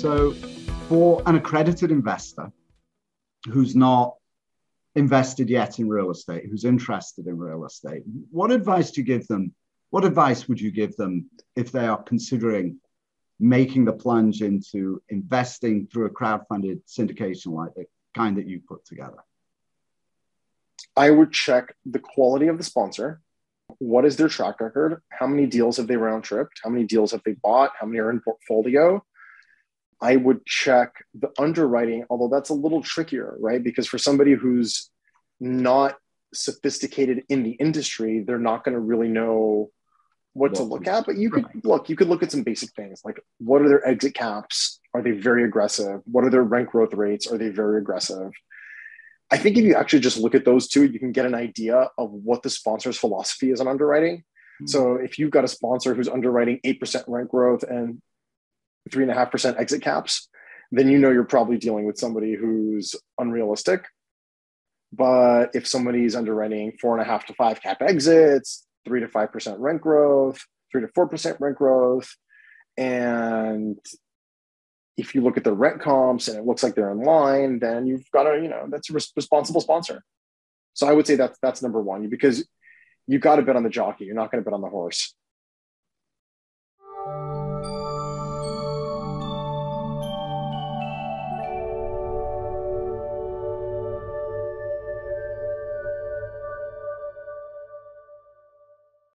So, for an accredited investor who's not invested yet in real estate, who's interested in real estate, what advice do you give them? What advice would you give them if they are considering making the plunge into investing through a crowd-funded syndication like the kind that you put together? I would check the quality of the sponsor. What is their track record? How many deals have they round tripped? How many deals have they bought? How many are in portfolio? I would check the underwriting, although that's a little trickier, right? Because for somebody who's not sophisticated in the industry, they're not going to really know what to look at. But you could look, you could look at some basic things like what are their exit caps? Are they very aggressive? What are their rent growth rates? Are they very aggressive? I think if you actually just look at those two, you can get an idea of what the sponsor's philosophy is on underwriting. Mm-hmm. So if you've got a sponsor who's underwriting 8% rent growth and 3.5% exit caps, then you know you're probably dealing with somebody who's unrealistic. But if somebody's underwriting four and a half to five cap exits, three to five percent rent growth, three to four percent rent growth, and if you look at the rent comps and it looks like they're in line, then you've got a you know that's a responsible sponsor. So I would say that's that's number one because you've got to bet on the jockey. You're not going to bet on the horse.